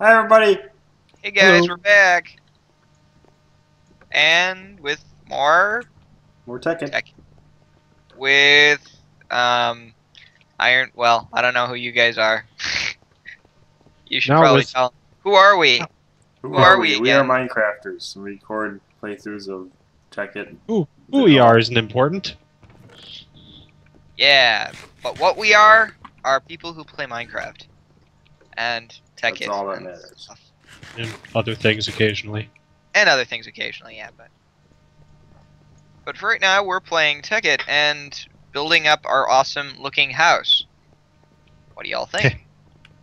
Hi, everybody. Hey guys, Hello. we're back. And with more We're Tekkit. With um Iron well, I don't know who you guys are. you should Now probably with- tell. Who are we? Who, Who are we? we We are again? Minecrafters. We record playthroughs of Tekkit. Who we are isn't important. Yeah. But what we are are people who play Minecraft. And tech That's it all that and matters. stuff. And other things occasionally. And other things occasionally, yeah, but But for right now we're playing Tekkit and building up our awesome looking house. What do y'all think?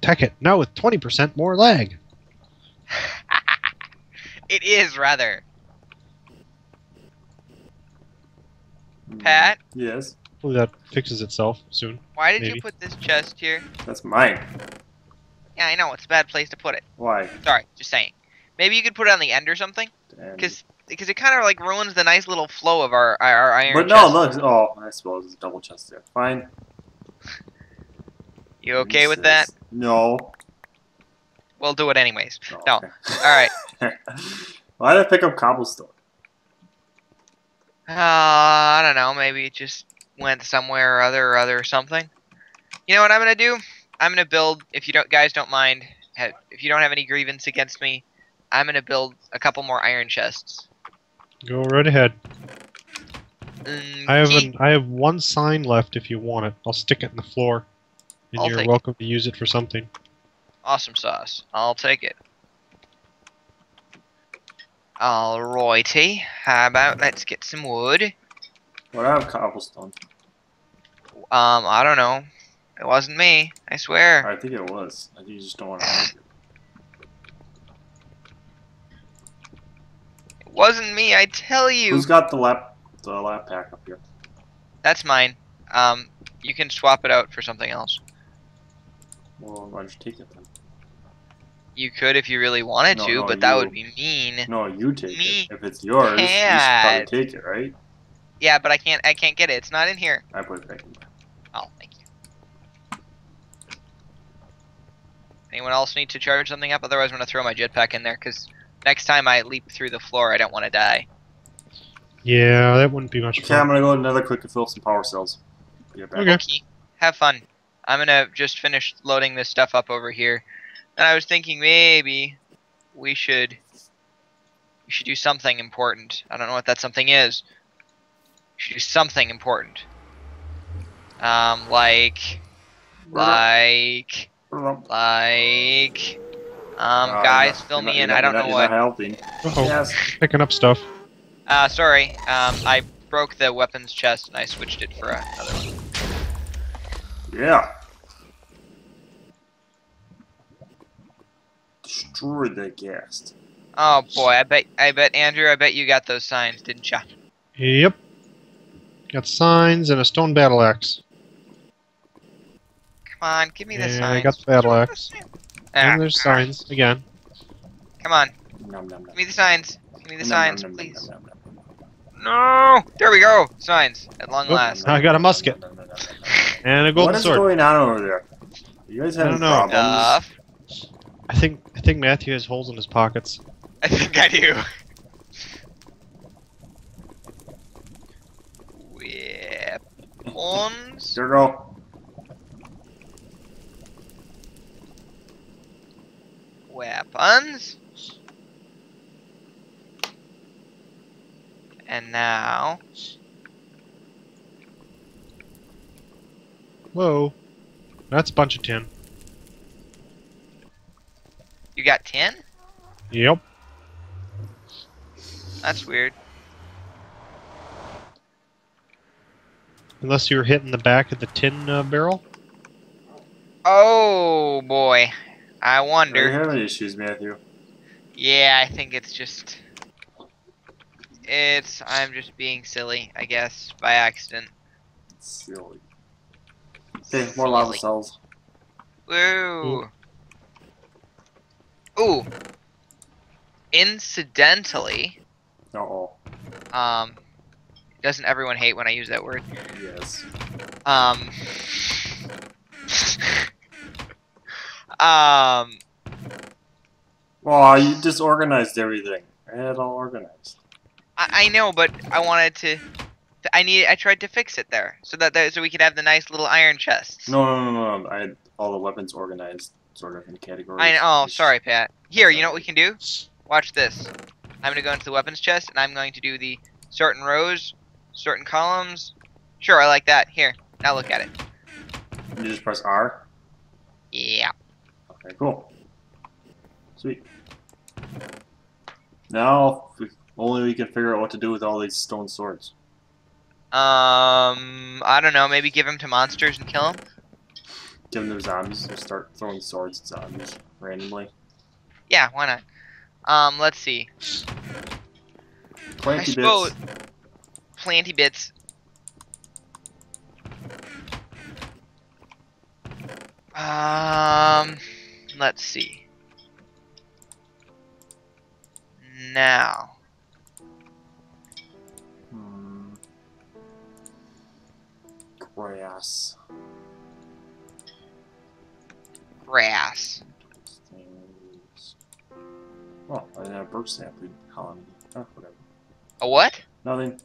Tekkit now with 20% more lag. it is rather. Pat, Yes, Hopefully that fixes itself soon. why did Maybe. you put this chest here? that's mine. Yeah, I know it's a bad place to put it. Why? Sorry, just saying. Maybe you could put it on the end or something, because because it kind of like ruins the nice little flow of our our, our iron. But no, look. Oh, I suppose it's a double chest there. Fine. You okay with that? No. We'll do it anyways. Oh, No. okay. All right. Why did I pick up cobblestone? Uh, I don't know. Maybe it just went somewhere or other or other or something. You know what I'm gonna do? I'm gonna build. If you don't guys don't mind, if you don't have any grievance against me, I'm gonna build a couple more iron chests. Go right ahead. Mm, I have key- an, I have one sign left if you want it. I'll stick it in the floor. And I'll you're take it. welcome to use it for something. Awesome sauce. I'll take it. Alrighty. How about let's get some wood? What I have cobblestone. Um, I don't know. It wasn't me. I swear. I think it was. I think you just don't want to argue. It wasn't me. I tell you. Who's got the lap the lap pack up here? That's mine. Um, you can swap it out for something else. Well, why don't you take it then? You could if you really wanted No, to, no, but that would be mean. No, you take Me it. If it's yours, you should probably take it, right? Yeah, but I can't. I can't get it. It's not in here. I put it back in there. Oh, thank you. Anyone else need to charge something up? Otherwise, I'm gonna throw my jetpack in there because next time I leap through the floor, I don't want to die. Yeah, that wouldn't be much Okay, I'm gonna go another quick to fill some power cells. Be right back. Okay. Okay. Have fun. I'm gonna just finish loading this stuff up over here, and I was thinking maybe we should we should do something important. I don't know what that something is. We should do something important. Um, like, like, like, um, Uh, guys, fill me you're in. not- I don't know what. You're helping. Uh-oh. Yes. Picking up stuff. Uh, sorry. Um, I broke the weapons chest and I switched it for another one. Yeah. Destroy the guest. Oh boy, I bet, I bet Andrew, I bet you got those signs, didn't ya? Yep. Got signs and a stone battle axe. Come on, give me the Yeah, signs. I got the battle axe. Ah, And there's signs again. Come on, Nom, nom, nom. give me the signs. Give me the Nom, signs, please. nom, nom, nom, nom. No! There we go! Signs, at long Oh, last. I got a musket. And a What golden is sword. going on over there? You guys I having don't know. problems? Stuff. I think I think Matthew has holes in his pockets. I think I do. Weapons. Here we go. Weapons. And now, Whoa. That's a bunch of tin. you got 10? Yep. That's weird. Unless you were hitting the back of the tin uh, barrel. Oh boy. I Are you wonder. having issues, Matthew? Yeah, I think it's just. It's. I'm just being silly, I guess, by accident. Silly. Okay, more lava Silly. cells. Woo! Ooh. Incidentally, Uh oh. um, doesn't everyone hate when I use that word? Yes. Um. um. Well, you disorganized everything. I had it all organized. I, I know, but I wanted to. I need. I tried to fix it there, so that so we could have the nice little iron chests. No, no, no, no. I had all the weapons organized, sort of in categories. I oh, sorry, Pat. Here, you know what we can do? Watch this. I'm gonna go into the weapons chest, and I'm going to do the certain rows, certain columns. Sure, I like that. Here, now look at it. You just press R. Yeah. Okay, cool. Sweet. Now, only we can figure out what to do with all these stone swords. Um, I don't know. Maybe give them to monsters and kill them. Give them to zombies. Just start throwing swords at zombies randomly. Yeah, why not? Um, let's see. Planty suppose- bits. Planty bits. Um, let's see. Now, Grass. grass. Oh, I didn't have birch sapling colony. Oh, whatever. A what? Nothing.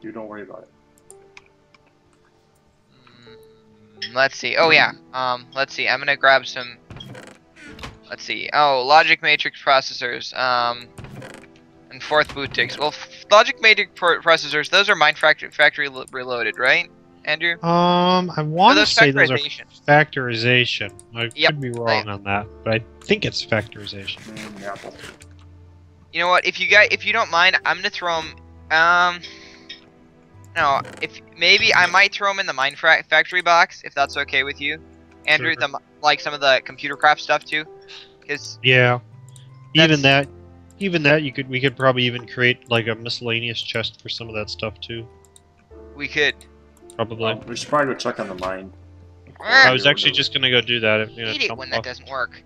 You don't worry about it. Mm, Let's see. Oh yeah. Um, let's see. I'm gonna grab some. Let's see. Oh, logic matrix processors. Um, and fourth boot ticks. Well, logic matrix processors. Those are mine factory factory reloaded, right, Andrew? Um, I want to say those are factorization. I Yep. could be wrong on that, but I think it's factorization. Mm. You know what? If you guys, if you don't mind, I'm gonna throw them. Um, no. If maybe I might throw them in the mine factory box, if that's okay with you, Andrew. Sure. The like some of the computer craft stuff too, because Yeah. Even that, even that, you could we could probably even create like a miscellaneous chest for some of that stuff too. we could. Probably. Well, we should probably go check on the mine. I I was actually just gonna go do that. I'm gonna hate it jump when that doesn't work.